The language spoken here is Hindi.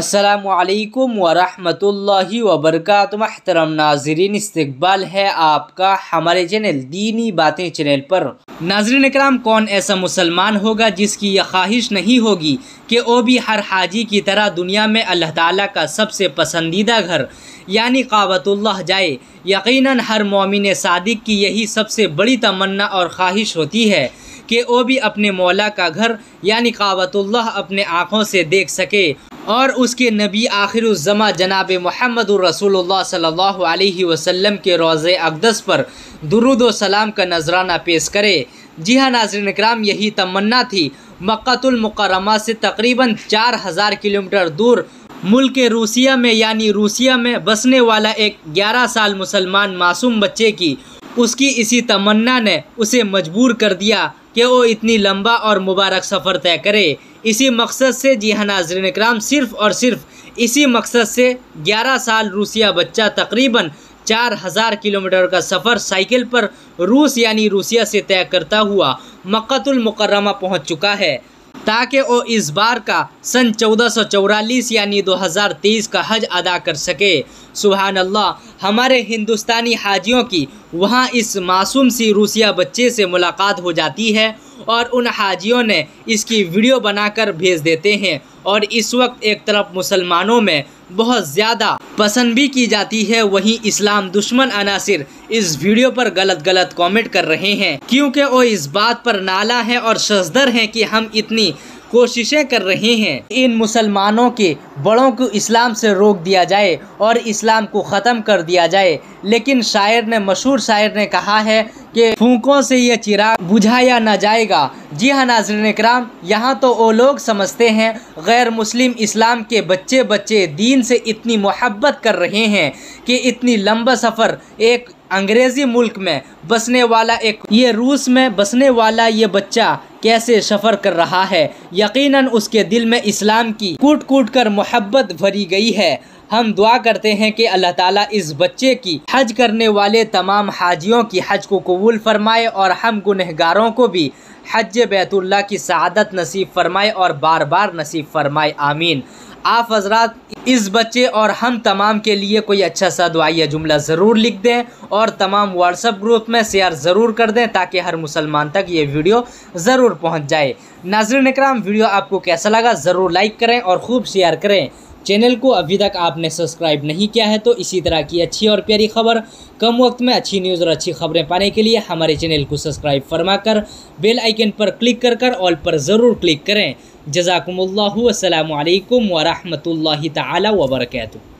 असलकम वरहमतुल्लाहि वबरकात महतरम नाजरीन इस्तकबाल है आपका हमारे चैनल दीनी बातें चैनल पर नाजरीन कराम कौन ऐसा मुसलमान होगा जिसकी यह ख्वाहिश नहीं होगी कि वो भी हर हाजी की तरह दुनिया में अल्लाह ताला का सबसे पसंदीदा घर यानी काबतुल्लाह जाए यकीनन हर मोमिन सादिक की यही सबसे बड़ी तमन्ना और ख्वाहिश होती है कि वो भी अपने मौला का घर यानी काबतुल्लाह अपने आँखों से देख सके और उसके नबी आखिरज़मा जनाब महमद वसल्लम के रोज़ अकदस पर दुरुद सलाम का नजराना पेश करे। जी हाँ नाजरन कराम यही तमन्ना थी। मक्तुलमकरमा से तकरीबन चार हज़ार किलोमीटर दूर मुल्क रूसिया में, यानी रूसिया में बसने वाला एक 11 साल मुसलमान मासूम बच्चे की, उसकी इसी तमन्ना ने उसे मजबूर कर दिया। कि वो इतनी लंबा और मुबारक सफ़र तय करे। इसी मकसद से जी हाँ नाजरन कराम सिर्फ़ और सिर्फ़ इसी मकसद से 11 साल रूसिया बच्चा तकरीबन चार हज़ार किलोमीटर का सफ़र साइकिल पर रूस यानी रूसिया से तय करता हुआ मक्तुलमकरमा पहुँच चुका है। ताकि वो इस बार का सन चौदह यानी 2023 का हज अदा कर सके। सुबहान अल्लाह हमारे हिंदुस्तानी हाजियों की, वहाँ इस मासूम सी रूसिया बच्चे से मुलाकात हो जाती है और उन हाजियों ने इसकी वीडियो बनाकर भेज देते हैं और इस वक्त एक तरफ़ मुसलमानों में बहुत ज़्यादा पसंद भी की जाती है, वहीं इस्लाम दुश्मन अनासिर इस वीडियो पर गलत गलत कमेंट कर रहे हैं। क्योंकि वो इस बात पर नाला है और शजदर हैं कि हम इतनी कोशिशें कर रही हैं। इन मुसलमानों के बड़ों को इस्लाम से रोक दिया जाए और इस्लाम को ख़त्म कर दिया जाए। लेकिन शायर ने, मशहूर शायर ने कहा है कि फूकों से ये चिराग बुझाया न जाएगा। जी हाँ नाजरन कराम यहाँ तो वो लोग समझते हैं, गैर मुस्लिम इस्लाम के बच्चे बच्चे दीन से इतनी मोहब्बत कर रहे हैं कि इतनी लंबा सफ़र एक अंग्रेज़ी मुल्क में बसने वाला एक, ये रूस में बसने वाला ये बच्चा कैसे सफ़र कर रहा है? यकीनन उसके दिल में इस्लाम की कूट कूट कर मोहब्बत भरी गई है। हम दुआ करते हैं कि अल्लाह ताला इस बच्चे की हज करने वाले तमाम हाजियों की हज को कबूल फरमाए और हम गुनहगारों को भी हज बैतुल्ला की शहादत नसीब फरमाए और बार बार नसीब फरमाए, आमीन। आप हजरात, इस बच्चे और हम तमाम के लिए कोई अच्छा सा दुआया जुमला ज़रूर लिख दें और तमाम व्हाट्सअप ग्रुप में शेयर ज़रूर कर दें ताकि हर मुसलमान तक ये वीडियो ज़रूर पहुँच जाए। नाजरन कराम वीडियो आपको कैसा लगा ज़रूर लाइक करें और ख़ूब शेयर करें। चैनल को अभी तक आपने सब्सक्राइब नहीं किया है तो इसी तरह की अच्छी और प्यारी खबर, कम वक्त में अच्छी न्यूज़ और अच्छी खबरें पाने के लिए हमारे चैनल को सब्सक्राइब फरमाकर बेल आइकन पर क्लिक कर कर ऑल पर ज़रूर क्लिक करें। जजाकम्ला वरहमल वर्का